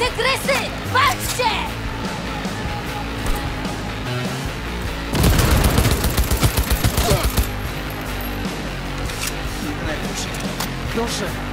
tygrysy! Walczcie! Proszę,